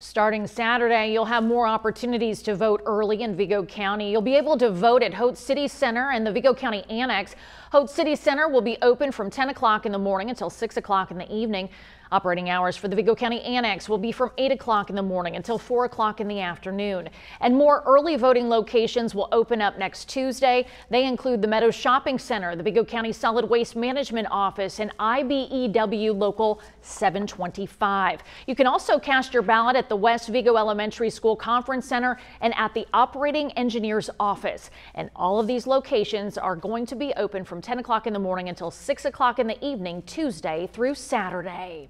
Starting Saturday, you'll have more opportunities to vote early in Vigo County. You'll be able to vote at Haute City Center and the Vigo County Annex. Haute City Center will be open from 10 o'clock in the morning until 6 o'clock in the evening. Operating hours for the Vigo County Annex will be from 8 o'clock in the morning until 4 o'clock in the afternoon. And more early voting locations will open up next Tuesday. They include the Meadows Shopping Center, the Vigo County Solid Waste Management Office, and IBEW Local 725. You can also cast your ballot the West Vigo Elementary School Conference Center and at the Operating Engineer's Office. And all of these locations are going to be open from 10 o'clock in the morning until 6 o'clock in the evening, Tuesday through Saturday.